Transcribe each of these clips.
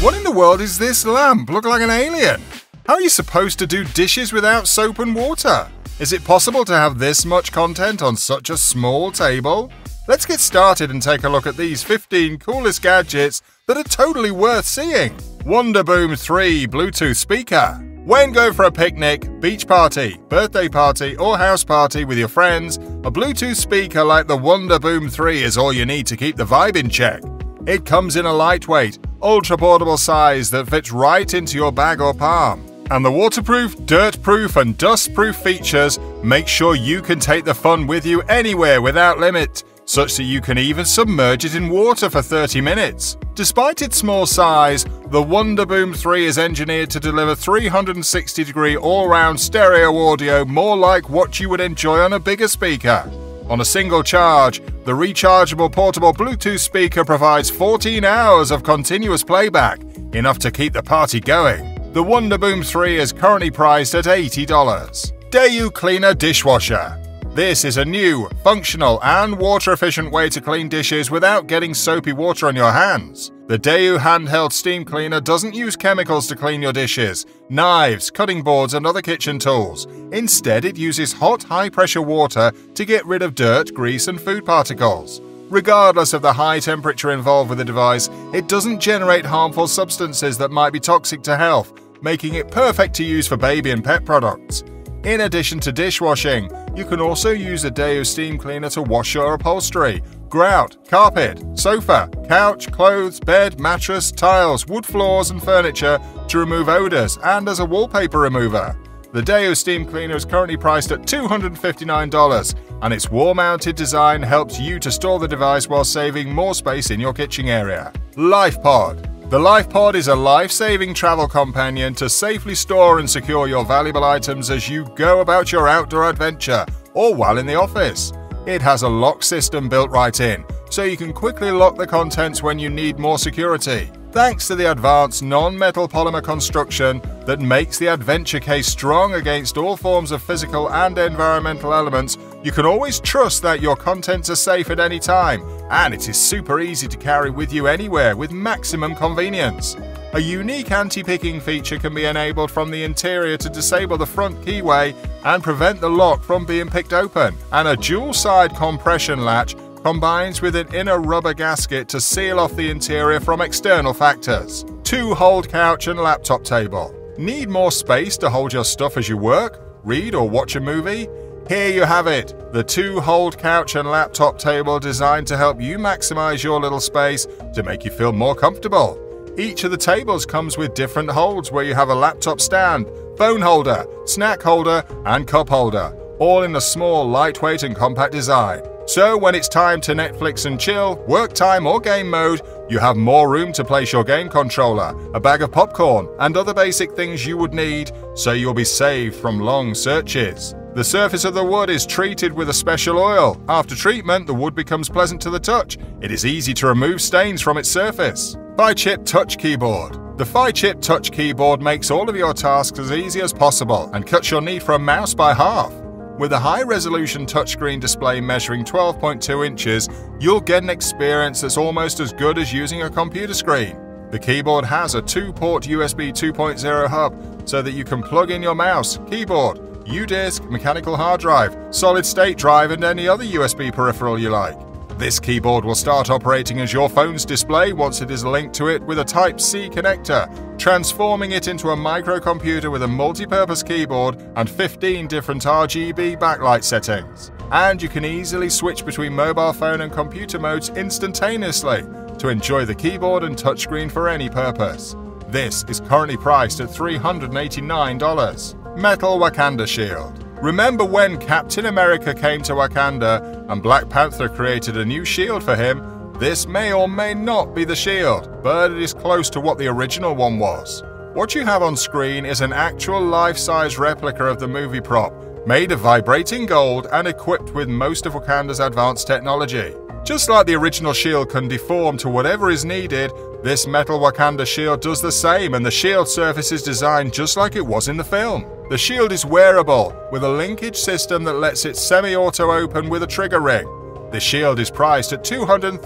What in the world is this lamp? Look like an alien. How are you supposed to do dishes without soap and water? Is it possible to have this much content on such a small table? Let's get started and take a look at these 15 coolest gadgets that are totally worth seeing. Wonderboom 3 Bluetooth speaker. When going for a picnic, beach party, birthday party, or house party with your friends, a Bluetooth speaker like the Wonderboom 3 is all you need to keep the vibe in check. It comes in a lightweight, ultra portable size that fits right into your bag or palm. And the waterproof, dirt-proof, and dust-proof features make sure you can take the fun with you anywhere without limit, such that you can even submerge it in water for 30 minutes. Despite its small size, the Wonderboom 3 is engineered to deliver 360 degree all round stereo audio more like what you would enjoy on a bigger speaker. On a single charge, the rechargeable portable Bluetooth speaker provides 14 hours of continuous playback, enough to keep the party going. The Wonderboom 3 is currently priced at $80. Dayoo Cleaner Dishwasher. This is a new, functional, and water efficient way to clean dishes without getting soapy water on your hands. The Dayoo handheld steam cleaner doesn't use chemicals to clean your dishes, knives, cutting boards, and other kitchen tools. Instead, it uses hot, high pressure water to get rid of dirt, grease, and food particles. Regardless of the high temperature involved with the device, it doesn't generate harmful substances that might be toxic to health, making it perfect to use for baby and pet products. In addition to dishwashing, you can also use a Dayoo steam cleaner to wash your upholstery, grout, carpet, sofa, couch, clothes, bed, mattress, tiles, wood floors, and furniture to remove odors and as a wallpaper remover. The Dayoo steam cleaner is currently priced at $259, and its wall-mounted design helps you to store the device while saving more space in your kitchen area. LifePod the LifePod is a life-saving travel companion to safely store and secure your valuable items as you go about your outdoor adventure or while in the office. It has a lock system built right in, so you can quickly lock the contents when you need more security. Thanks to the advanced non-metal polymer construction that makes the adventure case strong against all forms of physical and environmental elements, you can always trust that your contents are safe at any time, and it is super easy to carry with you anywhere with maximum convenience. A unique anti-picking feature can be enabled from the interior to disable the front keyway and prevent the lock from being picked open, and a dual-side compression latch combines with an inner rubber gasket to seal off the interior from external factors. Two hold couch and laptop table. Need more space to hold your stuff as you work, read, or watch a movie? Here you have it the two hold couch and laptop table designed to help you maximize your little space to make you feel more comfortable. Each of the tables comes with different holds where you have a laptop stand, phone holder, snack holder, and cup holder, all in a small, lightweight, and compact design. So when it's time to Netflix and chill, work time or game mode, you have more room to place your game controller, a bag of popcorn, and other basic things you would need, so you'll be saved from long searches. The surface of the wood is treated with a special oil. After treatment, the wood becomes pleasant to the touch. It is easy to remove stains from its surface. FiChip Touch Keyboard. The FiChip Touch Keyboard makes all of your tasks as easy as possible and cuts your need for a mouse by half. With a high-resolution touchscreen display measuring 12.2 inches, you'll get an experience that's almost as good as using a computer screen. The keyboard has a two-port USB 2.0 hub so that you can plug in your mouse, keyboard, U-Disk, mechanical hard drive, solid-state drive and any other USB peripheral you like. This keyboard will start operating as your phone's display once it is linked to it with a Type-C connector, transforming it into a microcomputer with a multi-purpose keyboard and 15 different RGB backlight settings. And you can easily switch between mobile phone and computer modes instantaneously to enjoy the keyboard and touchscreen for any purpose. This is currently priced at $389. Metal Wakanda Shield. Remember when Captain America came to Wakanda and Black Panther created a new shield for him? This may or may not be the shield, but it is close to what the original one was. What you have on screen is an actual life-size replica of the movie prop, made of vibrating gold and equipped with most of Wakanda's advanced technology. Just like the original shield can deform to whatever is needed, this metal Wakanda shield does the same and the shield surface is designed just like it was in the film. The shield is wearable, with a linkage system that lets it semi-auto open with a trigger ring. The shield is priced at $238.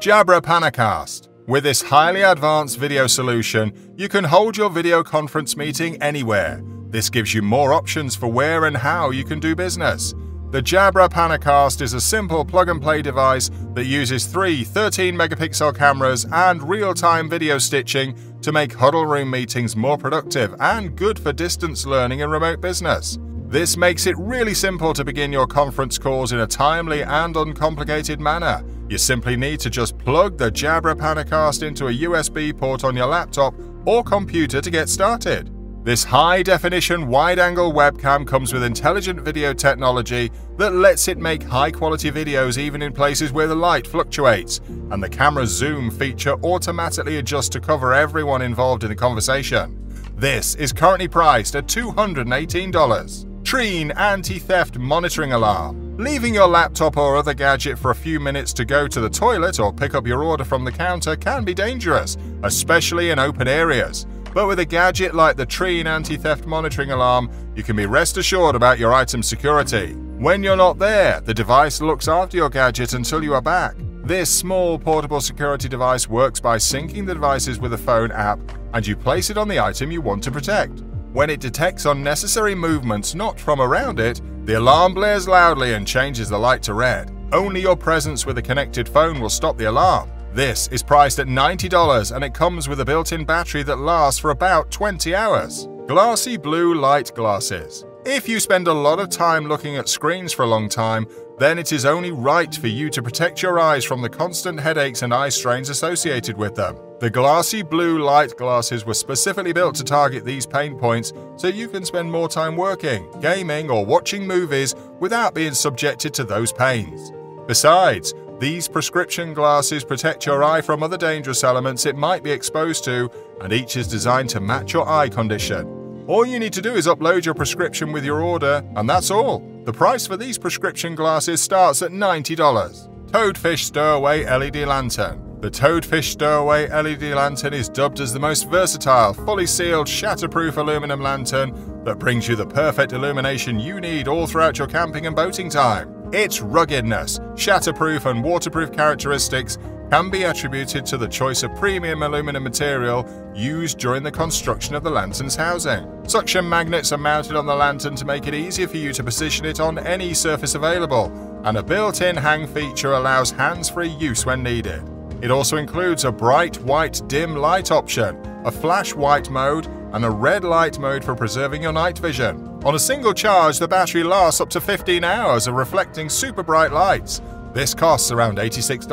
Jabra Panacast With this highly advanced video solution, you can hold your video conference meeting anywhere. This gives you more options for where and how you can do business. The Jabra Panacast is a simple plug-and-play device that uses three 13-megapixel cameras and real-time video stitching to make huddle room meetings more productive and good for distance learning and remote business. This makes it really simple to begin your conference calls in a timely and uncomplicated manner. You simply need to just plug the Jabra Panacast into a USB port on your laptop or computer to get started. This high definition wide angle webcam comes with intelligent video technology that lets it make high quality videos even in places where the light fluctuates, and the camera's zoom feature automatically adjusts to cover everyone involved in the conversation. This is currently priced at $218. Trine anti-theft monitoring alarm. Leaving your laptop or other gadget for a few minutes to go to the toilet or pick up your order from the counter can be dangerous, especially in open areas. But with a gadget like the Trine anti-theft monitoring alarm, you can be rest assured about your item's security. When you're not there, the device looks after your gadget until you are back. This small portable security device works by syncing the devices with a phone app and you place it on the item you want to protect. When it detects unnecessary movements not from around it, the alarm blares loudly and changes the light to red. Only your presence with a connected phone will stop the alarm. This is priced at $90 and it comes with a built-in battery that lasts for about 20 hours. Glassy blue light glasses. If you spend a lot of time looking at screens for a long time, then it is only right for you to protect your eyes from the constant headaches and eye strains associated with them. The glassy blue light glasses were specifically built to target these pain points so you can spend more time working, gaming, or watching movies without being subjected to those pains. Besides, these prescription glasses protect your eye from other dangerous elements it might be exposed to, and each is designed to match your eye condition. All you need to do is upload your prescription with your order, and that's all. The price for these prescription glasses starts at $90. Toadfish Stowaway LED Lantern. The Toadfish Stowaway LED lantern is dubbed as the most versatile, fully sealed, shatterproof aluminum lantern that brings you the perfect illumination you need all throughout your camping and boating time. Its ruggedness, shatterproof, and waterproof characteristics can be attributed to the choice of premium aluminum material used during the construction of the lantern's housing. Suction magnets are mounted on the lantern to make it easier for you to position it on any surface available, and a built-in hang feature allows hands-free use when needed. It also includes a bright white dim light option, a flash white mode, and a red light mode for preserving your night vision. On a single charge, the battery lasts up to 15 hours of reflecting super bright lights. This costs around $86.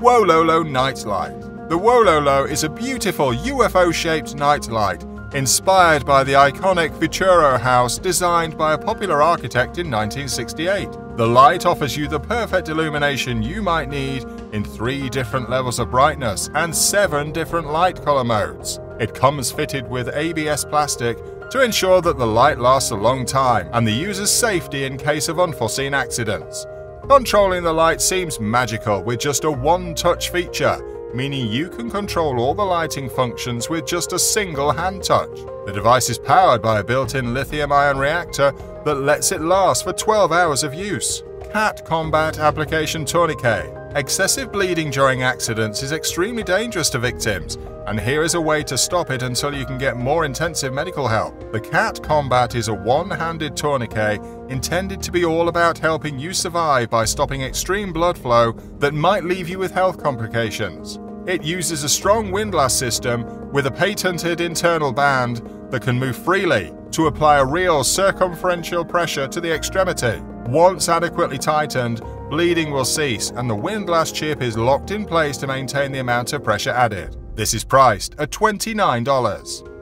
Wololo Night Light. The Wololo is a beautiful UFO-shaped night light inspired by the iconic Futuro house designed by a popular architect in 1968. The light offers you the perfect illumination you might need in three different levels of brightness and seven different light color modes. It comes fitted with ABS plastic to ensure that the light lasts a long time and the user's safety in case of unforeseen accidents. Controlling the light seems magical with just a one-touch feature meaning you can control all the lighting functions with just a single hand touch. The device is powered by a built-in lithium-ion reactor that lets it last for 12 hours of use. CAT Combat Application Tourniquet Excessive bleeding during accidents is extremely dangerous to victims, and here is a way to stop it until you can get more intensive medical help. The CAT Combat is a one-handed tourniquet intended to be all about helping you survive by stopping extreme blood flow that might leave you with health complications. It uses a strong windlass system with a patented internal band that can move freely to apply a real circumferential pressure to the extremity. Once adequately tightened, bleeding will cease and the windlass chip is locked in place to maintain the amount of pressure added. This is priced at $29.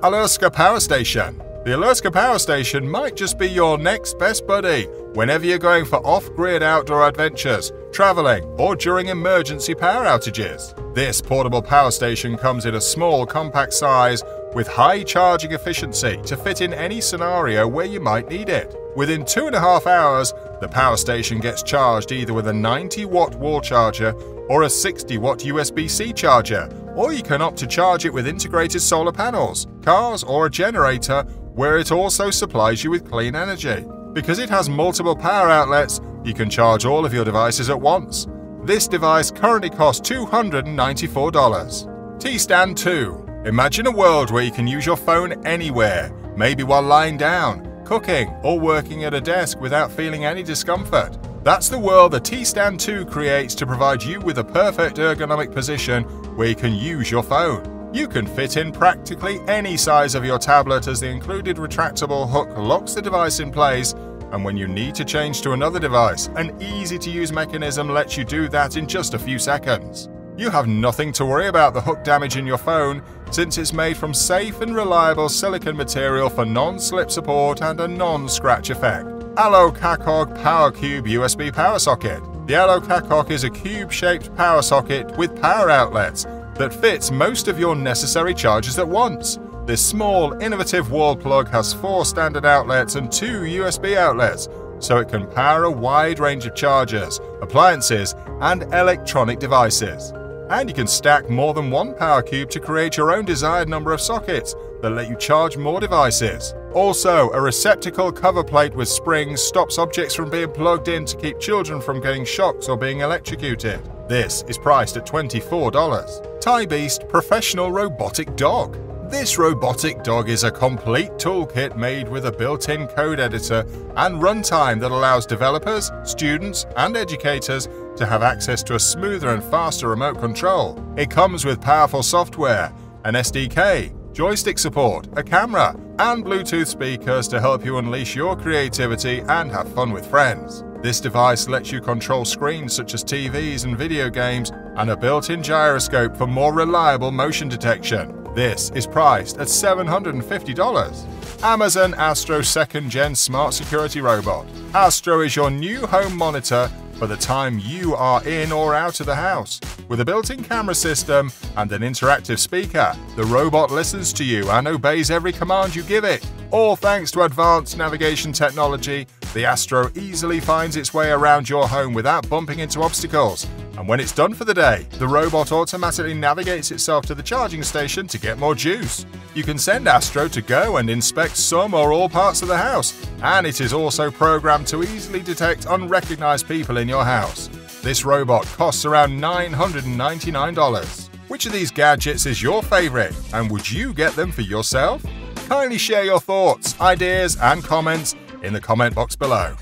Alurska Power Station the Alurska Power Station might just be your next best buddy whenever you're going for off-grid outdoor adventures, traveling, or during emergency power outages. This portable power station comes in a small, compact size with high charging efficiency to fit in any scenario where you might need it. Within two and a half hours, the power station gets charged either with a 90 watt wall charger or a 60 watt USB C charger, or you can opt to charge it with integrated solar panels, cars, or a generator where it also supplies you with clean energy. Because it has multiple power outlets, you can charge all of your devices at once. This device currently costs $294. T-Stand 2. Imagine a world where you can use your phone anywhere, maybe while lying down, cooking, or working at a desk without feeling any discomfort. That's the world the T-Stand 2 creates to provide you with a perfect ergonomic position where you can use your phone. You can fit in practically any size of your tablet as the included retractable hook locks the device in place and when you need to change to another device, an easy-to-use mechanism lets you do that in just a few seconds. You have nothing to worry about the hook damage in your phone since it's made from safe and reliable silicon material for non-slip support and a non-scratch effect. Allocacoc Power Cube USB power socket. The Allocacoc is a cube-shaped power socket with power outlets that fits most of your necessary charges at once. This small, innovative wall plug has four standard outlets and two USB outlets, so it can power a wide range of chargers, appliances, and electronic devices. And you can stack more than one power cube to create your own desired number of sockets that let you charge more devices. Also, a receptacle cover plate with springs stops objects from being plugged in to keep children from getting shocks or being electrocuted. This is priced at $24. Tie Beast Professional Robotic Dog. This robotic dog is a complete toolkit made with a built-in code editor and runtime that allows developers, students, and educators to have access to a smoother and faster remote control. It comes with powerful software, an SDK, joystick support, a camera, and Bluetooth speakers to help you unleash your creativity and have fun with friends. This device lets you control screens such as TVs and video games and a built-in gyroscope for more reliable motion detection. This is priced at $750. Amazon Astro 2nd Gen Smart Security Robot. Astro is your new home monitor for the time you are in or out of the house. With a built-in camera system and an interactive speaker, the robot listens to you and obeys every command you give it. All thanks to advanced navigation technology, the Astro easily finds its way around your home without bumping into obstacles and when it's done for the day, the robot automatically navigates itself to the charging station to get more juice. You can send Astro to go and inspect some or all parts of the house, and it is also programmed to easily detect unrecognized people in your house. This robot costs around $999. Which of these gadgets is your favorite, and would you get them for yourself? Kindly share your thoughts, ideas, and comments in the comment box below.